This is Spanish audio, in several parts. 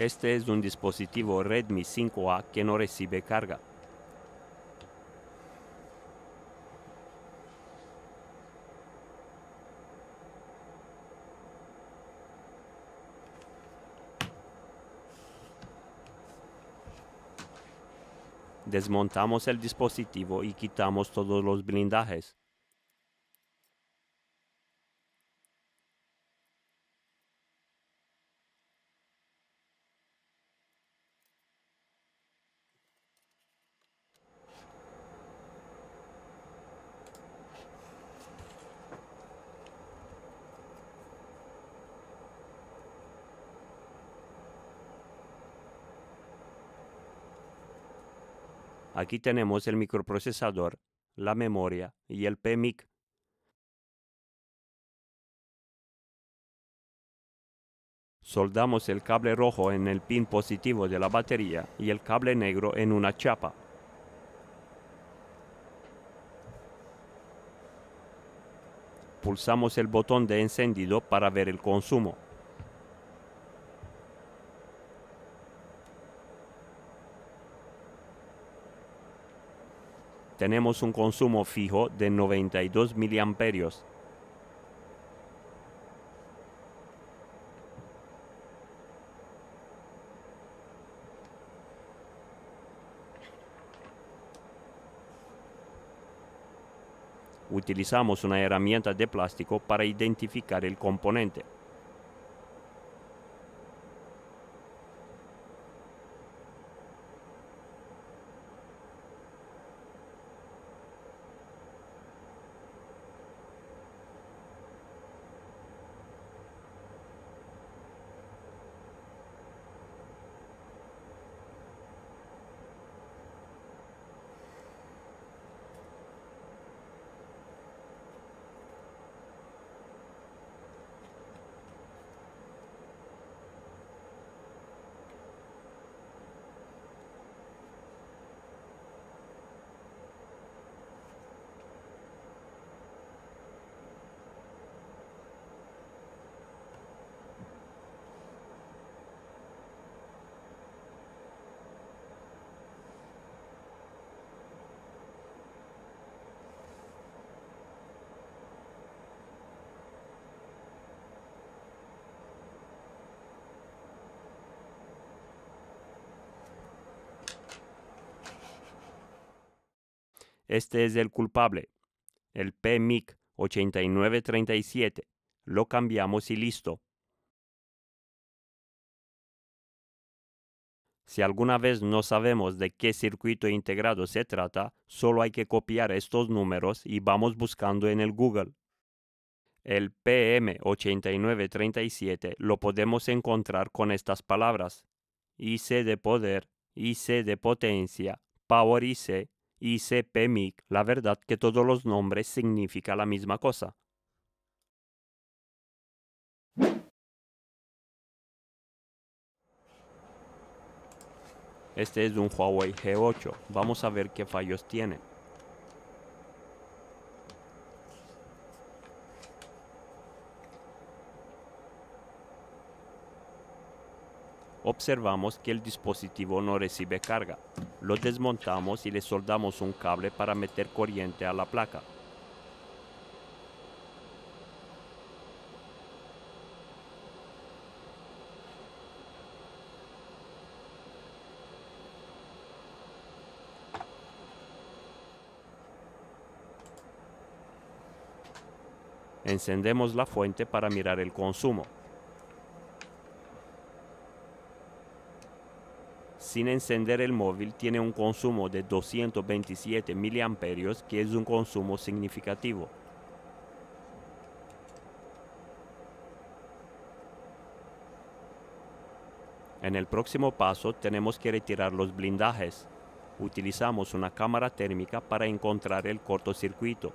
Este es un dispositivo Redmi 5A que no recibe carga. Desmontamos el dispositivo y quitamos todos los blindajes. Aquí tenemos el microprocesador, la memoria y el PMIC. Soldamos el cable rojo en el pin positivo de la batería y el cable negro en una chapa. Pulsamos el botón de encendido para ver el consumo. Tenemos un consumo fijo de 92 miliamperios. Utilizamos una herramienta de plástico para identificar el componente. Este es el culpable. El PMIC 8937. Lo cambiamos y listo. Si alguna vez no sabemos de qué circuito integrado se trata, solo hay que copiar estos números y vamos buscando en el Google. El PM8937 lo podemos encontrar con estas palabras. IC de poder, IC de potencia, Power IC, ICPMIC, la verdad que todos los nombres significan la misma cosa. Este es un Huawei G8. Vamos a ver qué fallos tiene. Observamos que el dispositivo no recibe carga. Lo desmontamos y le soldamos un cable para meter corriente a la placa. Encendemos la fuente para mirar el consumo. Sin encender el móvil tiene un consumo de 227 mA que es un consumo significativo. En el próximo paso tenemos que retirar los blindajes. Utilizamos una cámara térmica para encontrar el cortocircuito.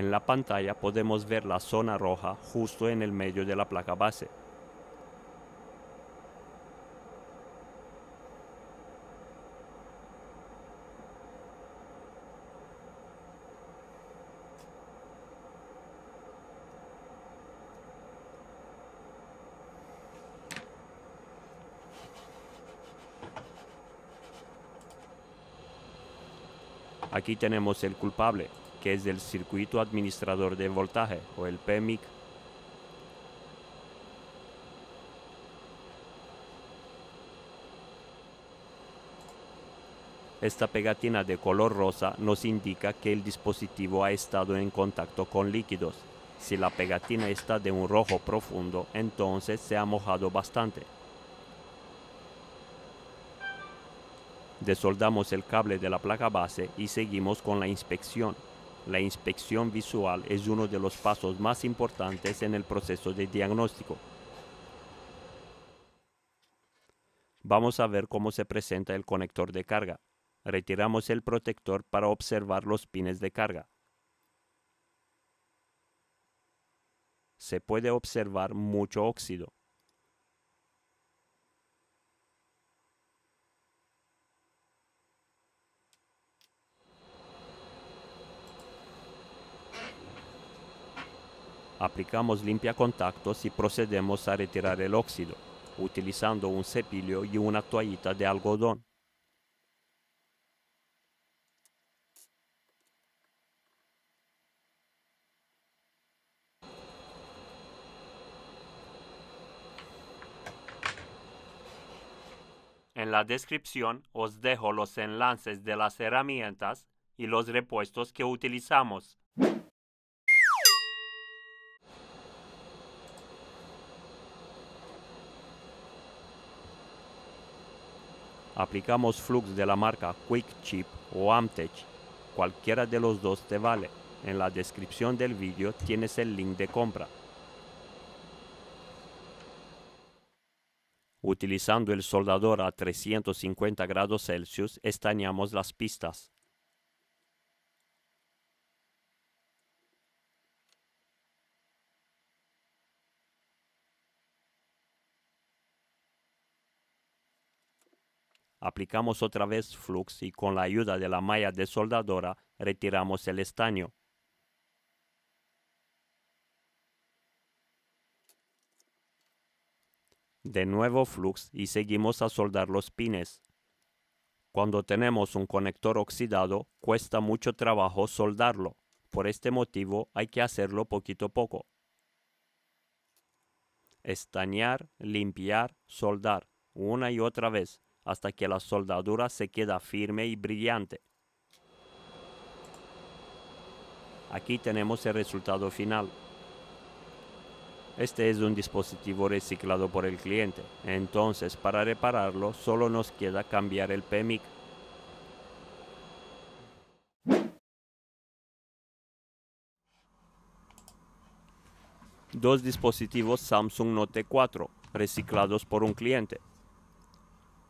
En la pantalla podemos ver la zona roja justo en el medio de la placa base. Aquí tenemos el culpable, que es el circuito administrador de voltaje o el PMIC. Esta pegatina de color rosa nos indica que el dispositivo ha estado en contacto con líquidos. Si la pegatina está de un rojo profundo, entonces se ha mojado bastante. Desoldamos el cable de la placa base y seguimos con la inspección. La inspección visual es uno de los pasos más importantes en el proceso de diagnóstico. Vamos a ver cómo se presenta el conector de carga. Retiramos el protector para observar los pines de carga. Se puede observar mucho óxido. Aplicamos limpia contactos y procedemos a retirar el óxido, utilizando un cepillo y una toallita de algodón. En la descripción os dejo los enlaces de las herramientas y los repuestos que utilizamos. Aplicamos flux de la marca Quick Chip o Amtech. Cualquiera de los dos te vale. En la descripción del vídeo tienes el link de compra. Utilizando el soldador a 350 grados Celsius, estañamos las pistas. Aplicamos otra vez flux y con la ayuda de la malla de soldadora retiramos el estaño. De nuevo flux y seguimos a soldar los pines. Cuando tenemos un conector oxidado, cuesta mucho trabajo soldarlo. Por este motivo hay que hacerlo poquito a poco. Estañar, limpiar, soldar, una y otra vez, hasta que la soldadura se queda firme y brillante. Aquí tenemos el resultado final. Este es un dispositivo reciclado por el cliente, entonces para repararlo solo nos queda cambiar el PMIC. Dos dispositivos Samsung Note 4 reciclados por un cliente.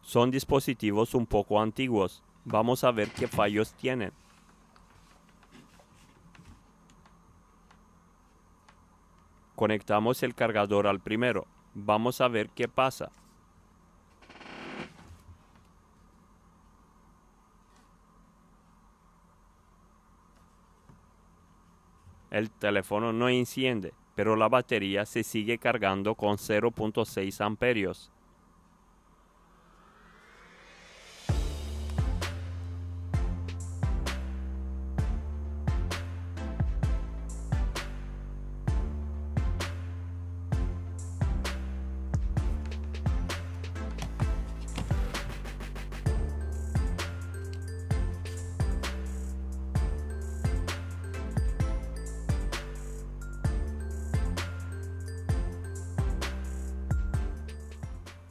Son dispositivos un poco antiguos. Vamos a ver qué fallos tienen. Conectamos el cargador al primero. Vamos a ver qué pasa. El teléfono no enciende, pero la batería se sigue cargando con 0.6 amperios.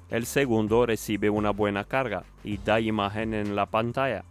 El segundo recibe una buena carga y da imagen en la pantalla.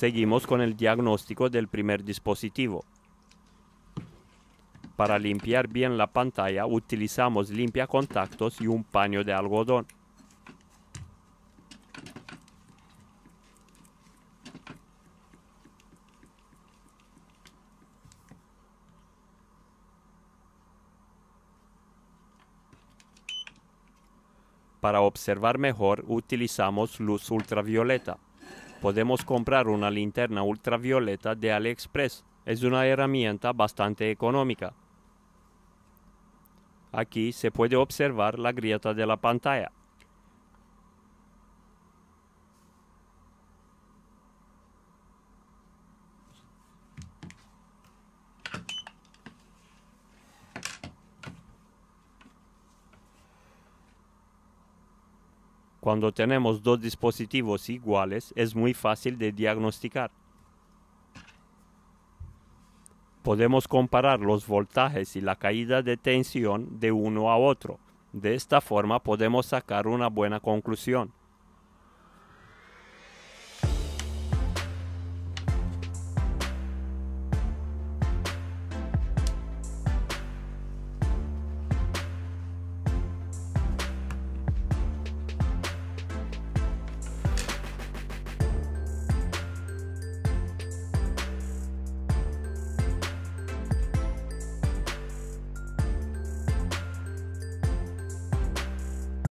Seguimos con el diagnóstico del primer dispositivo. Para limpiar bien la pantalla utilizamos limpia contactos y un paño de algodón. Para observar mejor utilizamos luz ultravioleta. Podemos comprar una linterna ultravioleta de AliExpress. Es una herramienta bastante económica. Aquí se puede observar la grieta de la pantalla. Cuando tenemos dos dispositivos iguales es muy fácil de diagnosticar. Podemos comparar los voltajes y la caída de tensión de uno a otro. De esta forma podemos sacar una buena conclusión.